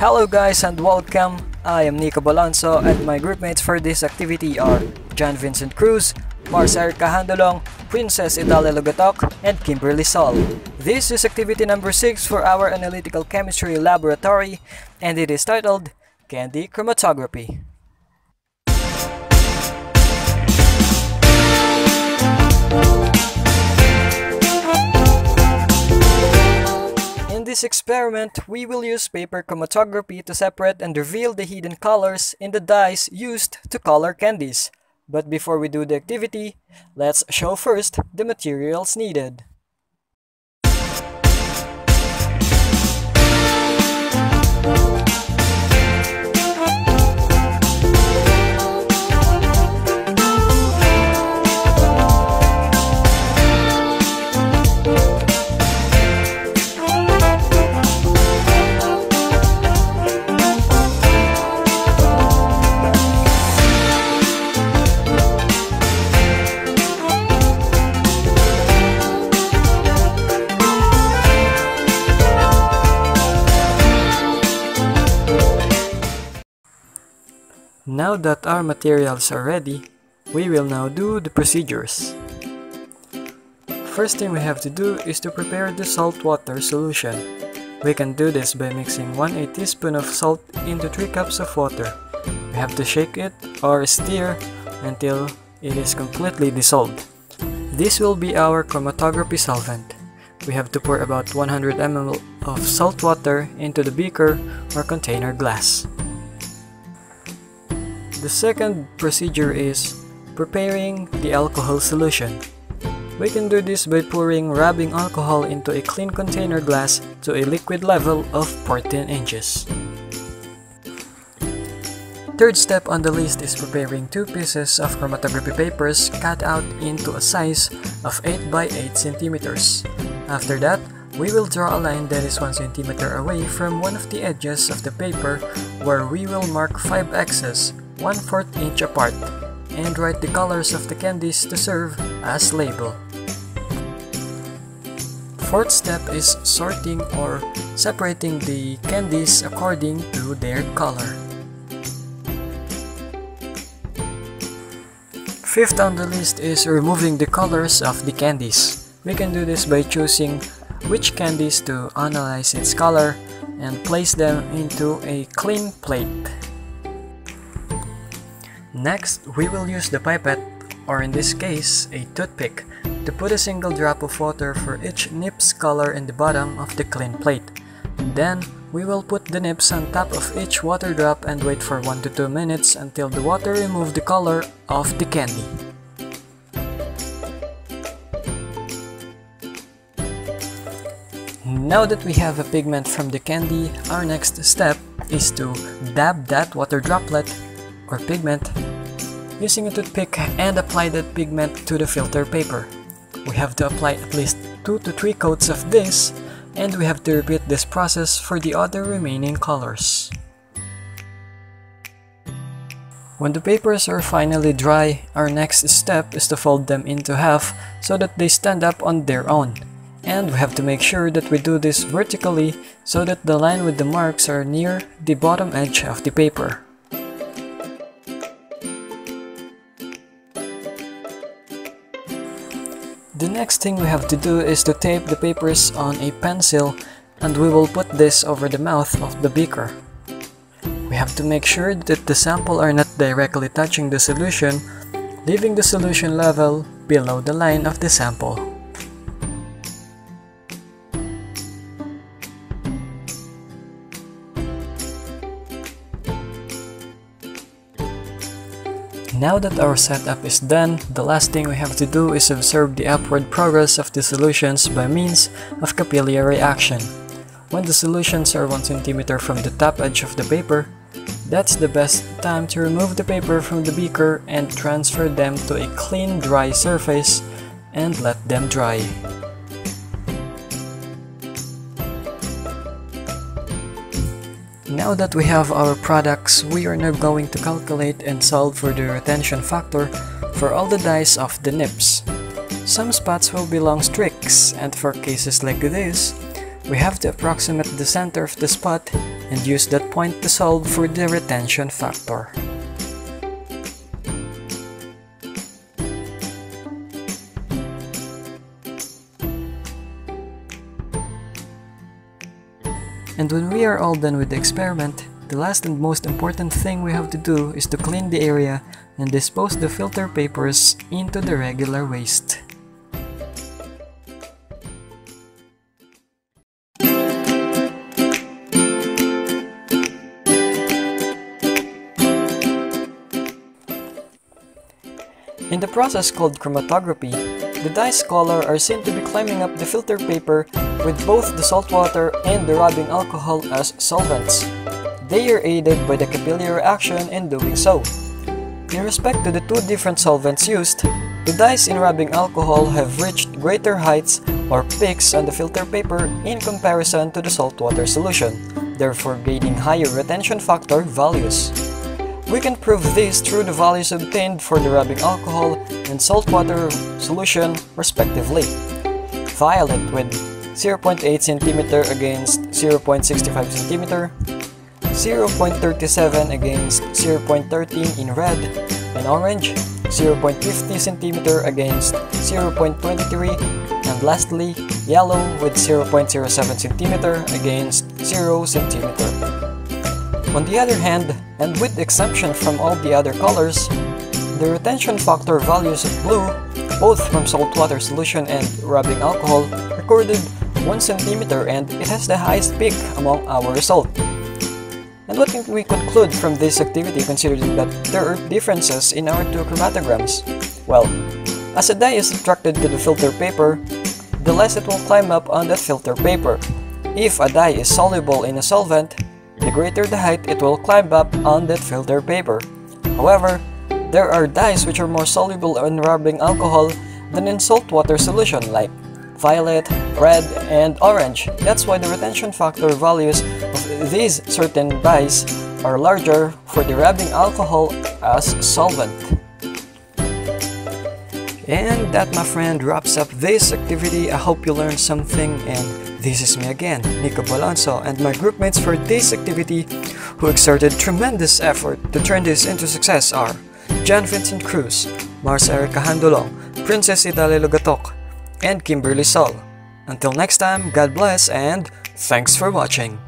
Hello guys and welcome. I am Nicko Balonso and my groupmates for this activity are John Vincent Cruz, Mars Erica Princess Idahlia Logatoc, and Kimberly Sol. This is activity number 6 for our analytical chemistry laboratory and it is titled Candy Chromatography. This experiment, we will use paper chromatography to separate and reveal the hidden colors in the dyes used to color candies. But before we do the activity, let's show first the materials needed. Now that our materials are ready, we will now do the procedures. First thing we have to do is to prepare the salt water solution. We can do this by mixing 1 8 teaspoon of salt into 3 cups of water. We have to shake it or stir until it is completely dissolved. This will be our chromatography solvent. We have to pour about 100 ml of salt water into the beaker or container glass. The second procedure is preparing the alcohol solution. We can do this by pouring rubbing alcohol into a clean container glass to a liquid level of 14 inches. Third step on the list is preparing two pieces of chromatography papers cut out into a size of 8 by 8 centimeters. After that, we will draw a line that is 1 centimeter away from one of the edges of the paper where we will mark 5 x's 1 4 inch apart and write the colors of the candies to serve as label. Fourth step is sorting or separating the candies according to their color. Fifth on the list is removing the colors of the candies. We can do this by choosing which candies to analyze its color and place them into a clean plate. Next, we will use the pipette, or in this case, a toothpick, to put a single drop of water for each nip's color in the bottom of the clean plate. Then, we will put the nips on top of each water drop and wait for 1 to 2 minutes until the water remove the color of the candy. Now that we have a pigment from the candy, our next step is to dab that water droplet or pigment using a toothpick and apply that pigment to the filter paper. We have to apply at least 2 to 3 coats of this and we have to repeat this process for the other remaining colors. When the papers are finally dry, our next step is to fold them into half so that they stand up on their own. And we have to make sure that we do this vertically so that the line with the marks are near the bottom edge of the paper. The next thing we have to do is to tape the papers on a pencil and we will put this over the mouth of the beaker. We have to make sure that the sample are not directly touching the solution, leaving the solution level below the line of the sample. Now that our setup is done, the last thing we have to do is observe the upward progress of the solutions by means of capillary action. When the solutions are 1 cm from the top edge of the paper, that's the best time to remove the paper from the beaker and transfer them to a clean dry surface and let them dry. Now that we have our products, we are now going to calculate and solve for the retention factor for all the dyes of the nips. Some spots will belong streaks, and for cases like this, We have to approximate the center of the spot and use that point to solve for the retention factor. And when we are all done with the experiment, the last and most important thing we have to do is to clean the area and dispose the filter papers into the regular waste. In the process called chromatography, the dyes color are seen to be climbing up the filter paper with both the salt water and the rubbing alcohol as solvents. They are aided by the capillary action in doing so. In respect to the two different solvents used, the dyes in rubbing alcohol have reached greater heights or peaks on the filter paper in comparison to the saltwater solution, therefore gaining higher retention factor values. We can prove this through the values obtained for the rubbing alcohol and saltwater solution respectively. Violet with 0.8 cm against 0.65 cm, 0.37 against 0.13 in red, and orange 0.50 cm against 0.23, and lastly, yellow with 0.07 cm against 0 cm. On the other hand, and with exception from all the other colors, the retention factor values of blue, both from saltwater solution and rubbing alcohol, recorded 1 cm and it has the highest peak among our result. And what can we conclude from this activity considering that there are differences in our two chromatograms? Well, as a dye is subtracted to the filter paper, the less it will climb up on that filter paper. If a dye is soluble in a solvent, the greater the height it will climb up on that filter paper. However, there are dyes which are more soluble in rubbing alcohol than in saltwater solution like violet, red, and orange. That's why the retention factor values of these certain dyes are larger for the rubbing alcohol as solvent. And that, my friend, wraps up this activity. I hope you learned something and this is me again, Nicko Balonso, and my groupmates for this activity who exerted tremendous effort to turn this into success are John Vincent Cruz, Mars Erica Jandulong, Princess Idahlia Logatoc, and Kimberly Sol. Until next time, God bless and thanks for watching.